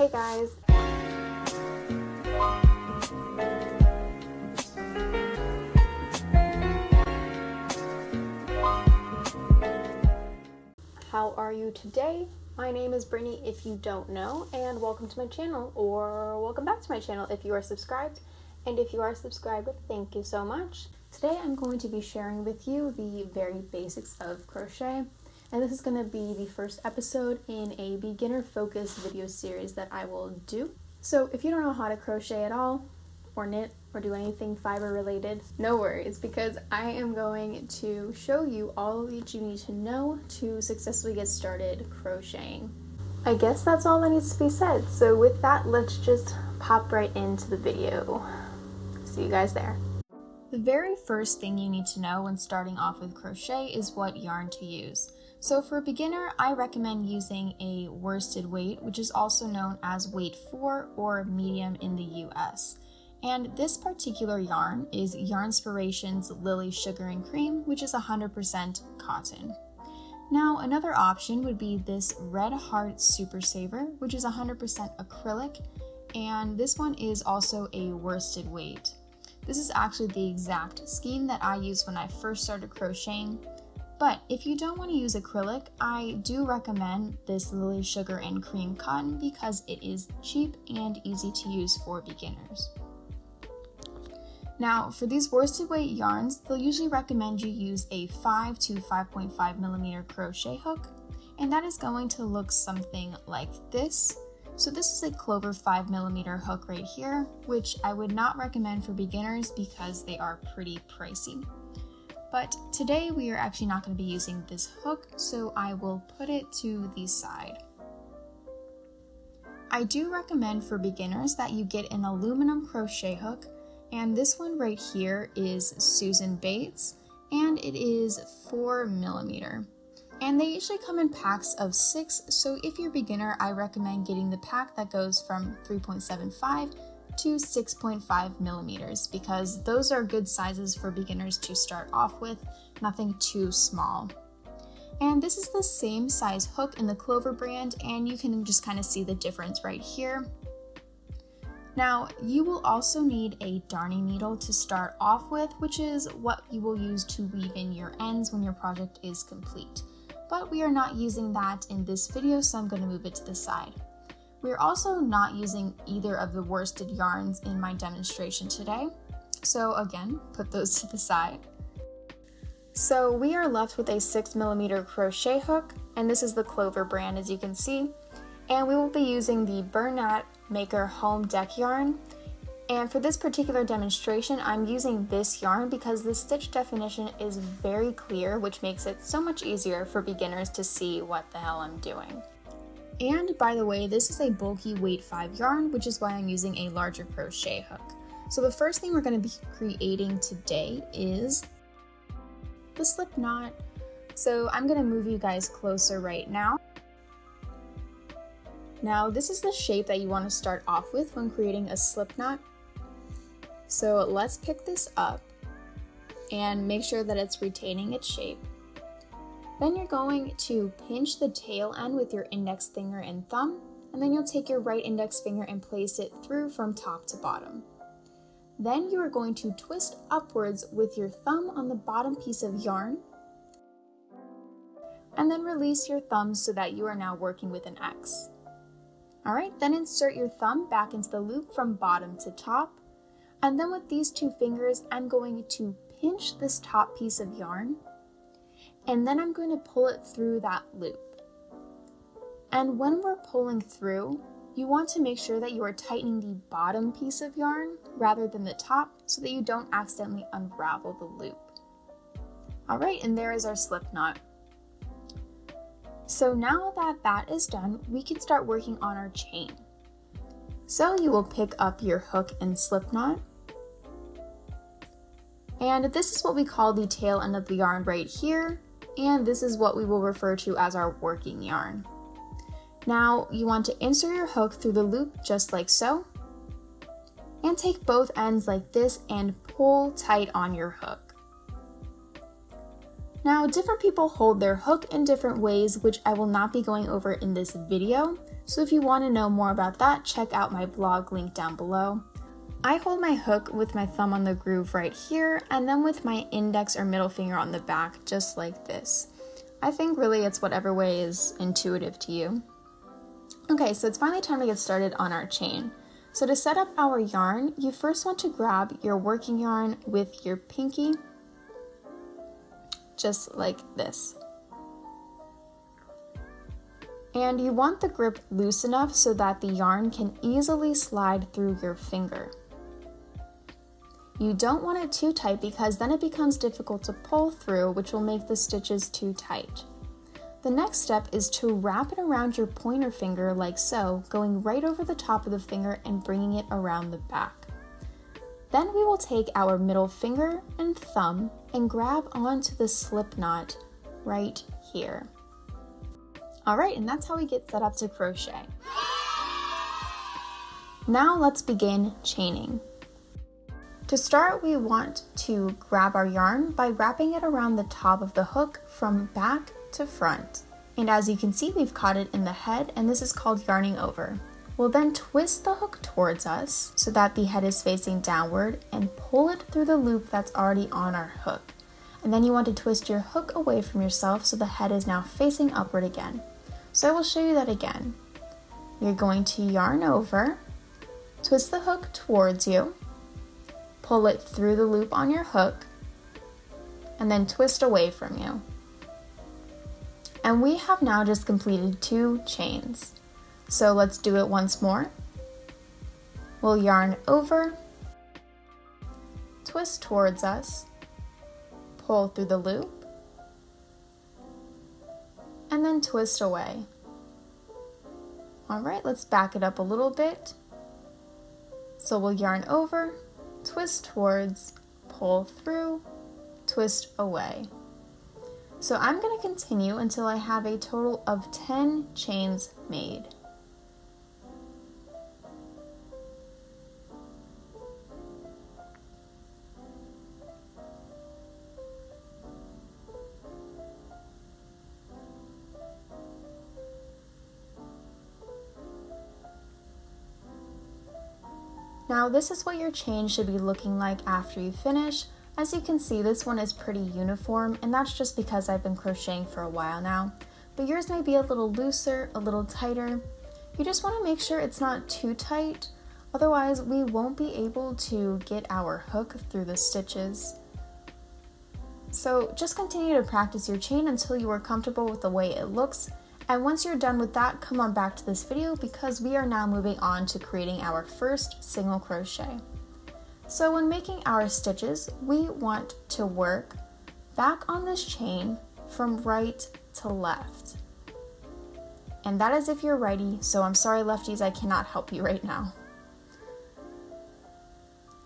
Hey guys! How are you today? My name is Brittany if you don't know, and welcome to my channel, or welcome back to my channel if you are subscribed. And if you are subscribed, thank you so much. Today I'm going to be sharing with you the very basics of crochet, and this is going to be the first episode in a beginner focused video series that I will do. So if you don't know how to crochet at all, or knit, or do anything fiber related, no worries because I am going to show you all that you need to know to successfully get started crocheting. I guess that's all that needs to be said. So with that, let's just pop right into the video. See you guys there. The very first thing you need to know when starting off with crochet is what yarn to use. So for a beginner, I recommend using a worsted weight, which is also known as weight 4 or medium in the US. And this particular yarn is Yarnspiration's Lily Sugar and Cream, which is 100% cotton. Now, another option would be this Red Heart Super Saver, which is 100% acrylic, and this one is also a worsted weight. This is actually the exact skein that I used when I first started crocheting, but if you don't want to use acrylic, I do recommend this Lily Sugar and Cream Cotton because it is cheap and easy to use for beginners. Now, for these worsted weight yarns, they'll usually recommend you use a 5 to 5.5 millimeter crochet hook, and that is going to look something like this. So this is a Clover 5 millimeter hook right here, which I would not recommend for beginners because they are pretty pricey. But today we are actually not going to be using this hook, so I will put it to the side. I do recommend for beginners that you get an aluminum crochet hook and this one right here is Susan Bates, and it is 4 millimeter. And they usually come in packs of 6, so if you're a beginner, I recommend getting the pack that goes from 3.75 to 6.5 millimeters because those are good sizes for beginners to start off with, nothing too small. And this is the same size hook in the Clover brand, and you can just kind of see the difference right here. Now, you will also need a darning needle to start off with, which is what you will use to weave in your ends when your project is complete. But we are not using that in this video, so I'm going to move it to the side. We are also not using either of the worsted yarns in my demonstration today. So again, put those to the side. So we are left with a 6mm crochet hook, and this is the Clover brand as you can see. And we will be using the Bernat Maker Home Dec yarn. And for this particular demonstration, I'm using this yarn because the stitch definition is very clear, which makes it so much easier for beginners to see what the hell I'm doing. And by the way, this is a bulky weight 5 yarn, which is why I'm using a larger crochet hook. So the first thing we're going to be creating today is the slip knot. So I'm going to move you guys closer right now. Now this is the shape that you want to start off with when creating a slip knot. So let's pick this up and make sure that it's retaining its shape. Then you're going to pinch the tail end with your index finger and thumb, and then you'll take your right index finger and place it through from top to bottom. Then you are going to twist upwards with your thumb on the bottom piece of yarn, and then release your thumb so that you are now working with an X. Alright, then insert your thumb back into the loop from bottom to top. And then with these two fingers, I'm going to pinch this top piece of yarn. And then I'm going to pull it through that loop. And when we're pulling through, you want to make sure that you are tightening the bottom piece of yarn rather than the top so that you don't accidentally unravel the loop. Alright, and there is our slip knot. So now that that is done, we can start working on our chain. So you will pick up your hook and slip knot. And this is what we call the tail end of the yarn right here. And this is what we will refer to as our working yarn. Now you want to insert your hook through the loop just like so. And take both ends like this and pull tight on your hook. Now, different people hold their hook in different ways, which I will not be going over in this video. So if you want to know more about that, check out my blog link down below. I hold my hook with my thumb on the groove right here and then with my index or middle finger on the back, just like this. I think really it's whatever way is intuitive to you. Okay, so it's finally time to get started on our chain. So to set up our yarn, you first want to grab your working yarn with your pinky, just like this. And you want the grip loose enough so that the yarn can easily slide through your finger. You don't want it too tight because then it becomes difficult to pull through, which will make the stitches too tight. The next step is to wrap it around your pointer finger like so, going right over the top of the finger and bringing it around the back. Then we will take our middle finger and thumb and grab onto the slip knot right here. Alright, and that's how we get set up to crochet. Now let's begin chaining. To start, we want to grab our yarn by wrapping it around the top of the hook from back to front. And as you can see, we've caught it in the head, and this is called yarning over. We'll then twist the hook towards us so that the head is facing downward and pull it through the loop that's already on our hook. And then you want to twist your hook away from yourself so the head is now facing upward again. So I will show you that again. You're going to yarn over, twist the hook towards you, pull it through the loop on your hook, and then twist away from you. And we have now just completed two chains. So let's do it once more. We'll yarn over, twist towards us, pull through the loop, and then twist away. All right, let's back it up a little bit. So we'll yarn over, twist towards, pull through, twist away. So I'm going to continue until I have a total of 10 chains made. Now this is what your chain should be looking like after you finish. As you can see, this one is pretty uniform, and that's just because I've been crocheting for a while now. But yours may be a little looser, a little tighter. You just want to make sure it's not too tight, otherwise we won't be able to get our hook through the stitches. So just continue to practice your chain until you are comfortable with the way it looks and once you're done with that, come on back to this video because we are now moving on to creating our first single crochet. So when making our stitches, we want to work back on this chain from right to left. And that is if you're righty, so I'm sorry lefties, I cannot help you right now.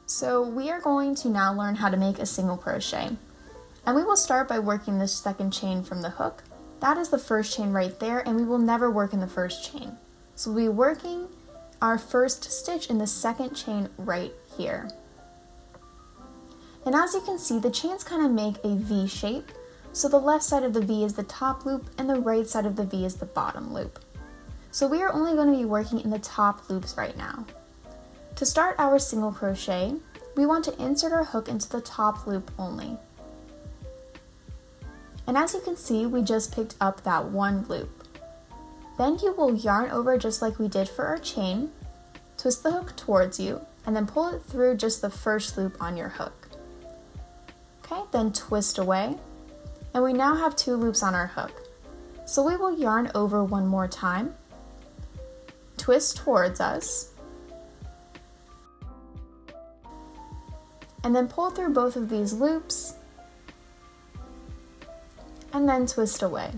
So we are going to now learn how to make a single crochet. And we will start by working this second chain from the hook that is the first chain right there, and we will never work in the first chain. So we'll be working our first stitch in the second chain right here. And as you can see, the chains kind of make a V shape. So the left side of the V is the top loop and the right side of the V is the bottom loop. So we are only going to be working in the top loops right now. To start our single crochet, we want to insert our hook into the top loop only. And as you can see, we just picked up that one loop. Then you will yarn over just like we did for our chain, twist the hook towards you, and then pull it through just the first loop on your hook. Okay, then twist away, and we now have two loops on our hook. So we will yarn over one more time, twist towards us, and then pull through both of these loops and then twist away.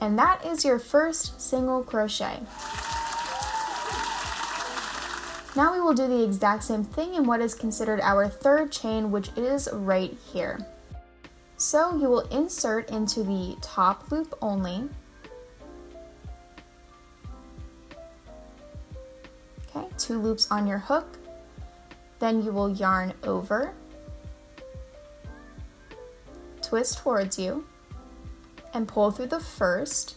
And that is your first single crochet. Now we will do the exact same thing in what is considered our third chain, which is right here. So you will insert into the top loop only. Okay, two loops on your hook. Then you will yarn over twist towards you, and pull through the first,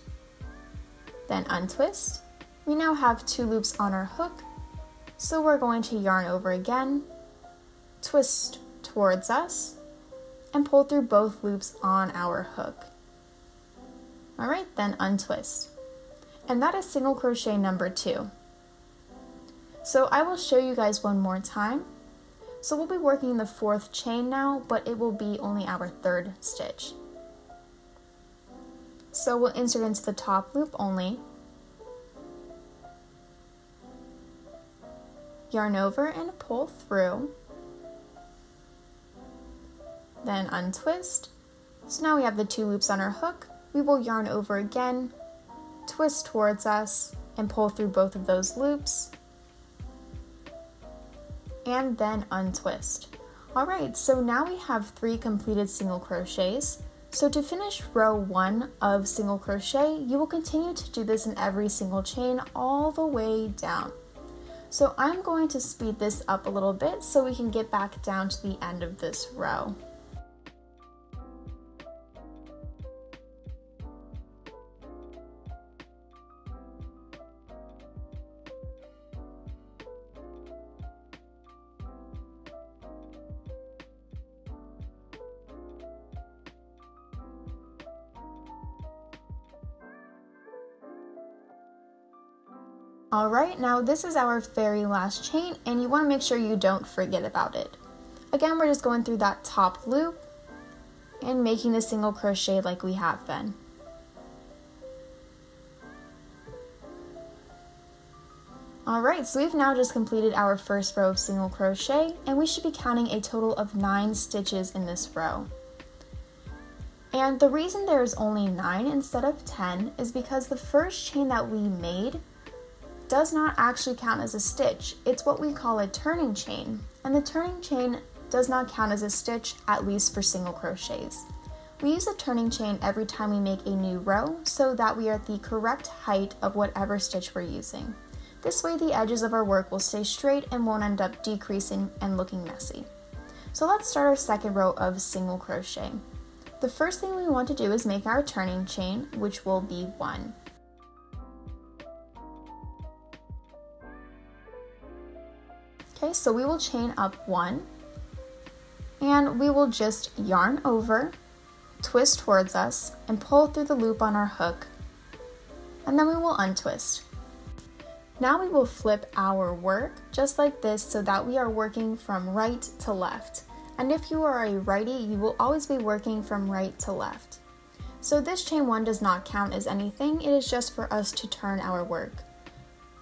then untwist. We now have two loops on our hook, so we're going to yarn over again, twist towards us, and pull through both loops on our hook. All right, then untwist. And that is single crochet number two. So I will show you guys one more time. So we'll be working the fourth chain now, but it will be only our third stitch. So we'll insert into the top loop only, yarn over and pull through, then untwist. So now we have the two loops on our hook. We will yarn over again, twist towards us, and pull through both of those loops, and then untwist. Alright, so now we have three completed single crochets. So to finish row one of single crochet, you will continue to do this in every single chain all the way down. So I'm going to speed this up a little bit so we can get back down to the end of this row. Right, now this is our very last chain and you wanna make sure you don't forget about it. Again, we're just going through that top loop and making the single crochet like we have been. Alright, so we've now just completed our first row of single crochet and we should be counting a total of 9 stitches in this row. And the reason there's only 9 instead of 10 is because the first chain that we made does not actually count as a stitch. It's what we call a turning chain, and the turning chain does not count as a stitch, at least for single crochets. We use a turning chain every time we make a new row so that we are at the correct height of whatever stitch we're using. This way the edges of our work will stay straight and won't end up decreasing and looking messy. So let's start our second row of single crochet. The first thing we want to do is make our turning chain, which will be one. So we will chain up one and we will just yarn over, twist towards us, and pull through the loop on our hook. And then we will untwist. Now we will flip our work just like this so that we are working from right to left. And if you are a righty, you will always be working from right to left. So this chain one does not count as anything, it is just for us to turn our work.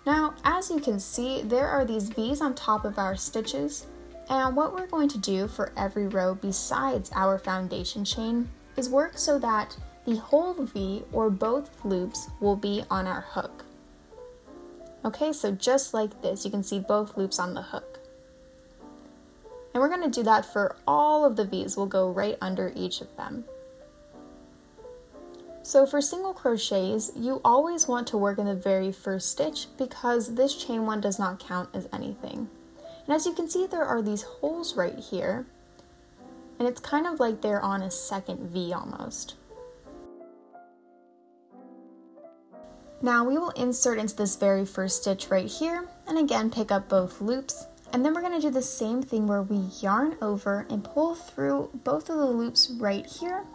Now, as you can see, there are these V's on top of our stitches, and what we're going to do for every row besides our foundation chain is work so that the whole V or both loops will be on our hook. Okay, so just like this, you can see both loops on the hook. And we're going to do that for all of the V's. We'll go right under each of them. So for single crochets, you always want to work in the very first stitch because this chain one does not count as anything. And as you can see, there are these holes right here, and it's kind of like they're on a second V almost. Now we will insert into this very first stitch right here, and again pick up both loops, and then we're going to do the same thing where we yarn over and pull through both of the loops right here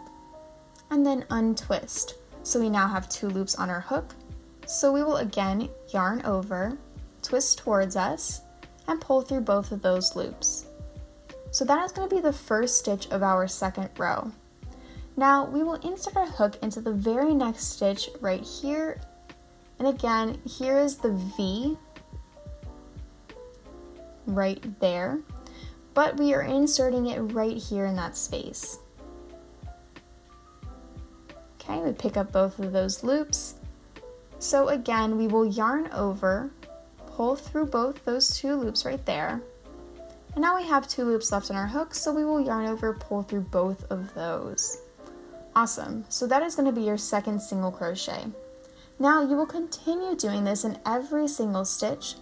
and then untwist. So we now have two loops on our hook. So we will again yarn over, twist towards us, and pull through both of those loops. So that is going to be the first stitch of our second row. Now we will insert our hook into the very next stitch right here. And again, here is the V right there, but we are inserting it right here in that space. Okay, we pick up both of those loops. So again, we will yarn over, pull through both those two loops right there. And now we have two loops left on our hook, so we will yarn over, pull through both of those. Awesome, so that is going to be your second single crochet. Now you will continue doing this in every single stitch.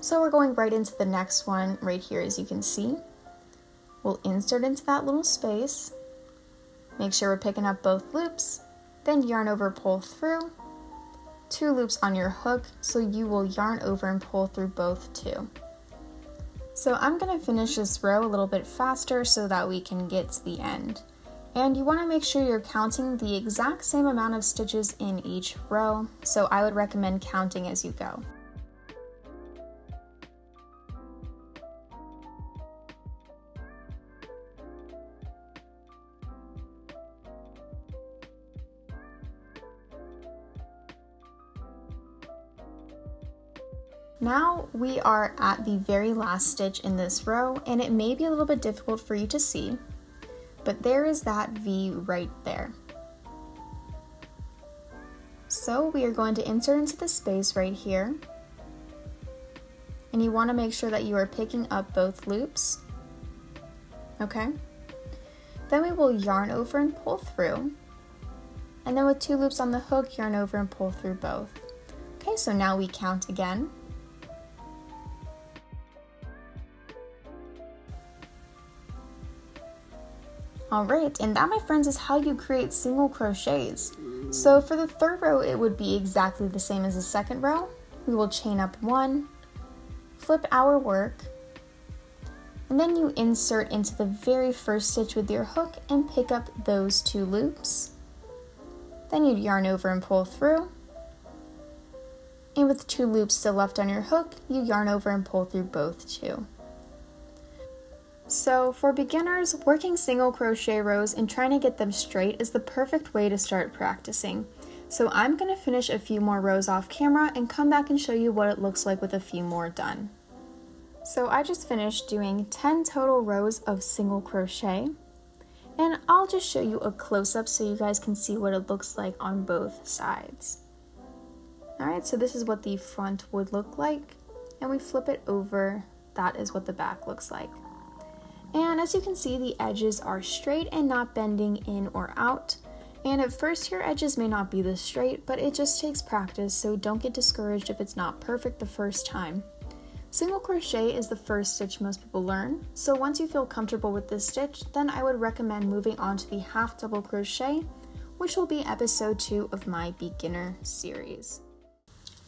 So we're going right into the next one right here as you can see. We'll insert into that little space, Make sure we're picking up both loops, then yarn over, pull through, two loops on your hook, so you will yarn over and pull through both too. So I'm going to finish this row a little bit faster so that we can get to the end. And you want to make sure you're counting the exact same amount of stitches in each row, so I would recommend counting as you go. We are at the very last stitch in this row and it may be a little bit difficult for you to see, but there is that V right there. So we are going to insert into the space right here and you want to make sure that you are picking up both loops. Okay. Then we will yarn over and pull through. And then with two loops on the hook, yarn over and pull through both. Okay, so now we count again. Alright, and that my friends is how you create single crochets. So for the third row it would be exactly the same as the second row. We will chain up one, flip our work, and then you insert into the very first stitch with your hook and pick up those two loops. Then you'd yarn over and pull through. And with two loops still left on your hook, you yarn over and pull through both too. So for beginners, working single crochet rows and trying to get them straight is the perfect way to start practicing. So I'm going to finish a few more rows off camera and come back and show you what it looks like with a few more done. So I just finished doing 10 total rows of single crochet and I'll just show you a close-up so you guys can see what it looks like on both sides. Alright, so this is what the front would look like and we flip it over, that is what the back looks like. And as you can see, the edges are straight and not bending in or out. And at first your edges may not be this straight, but it just takes practice, so don't get discouraged if it's not perfect the first time. Single crochet is the first stitch most people learn, so once you feel comfortable with this stitch, then I would recommend moving on to the half double crochet, which will be episode 2 of my beginner series.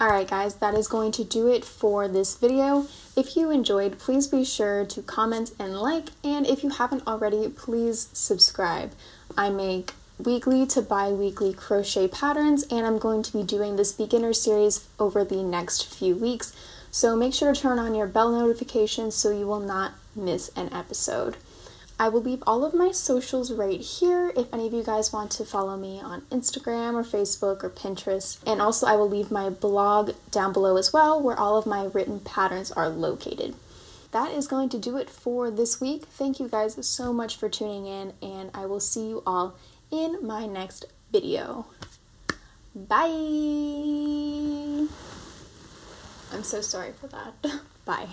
Alright guys, that is going to do it for this video. If you enjoyed, please be sure to comment and like, and if you haven't already, please subscribe. I make weekly to bi-weekly crochet patterns, and I'm going to be doing this beginner series over the next few weeks, so make sure to turn on your bell notifications so you will not miss an episode. I will leave all of my socials right here if any of you guys want to follow me on Instagram or Facebook or Pinterest. And also I will leave my blog down below as well where all of my written patterns are located. That is going to do it for this week. Thank you guys so much for tuning in and I will see you all in my next video. Bye! I'm so sorry for that. Bye.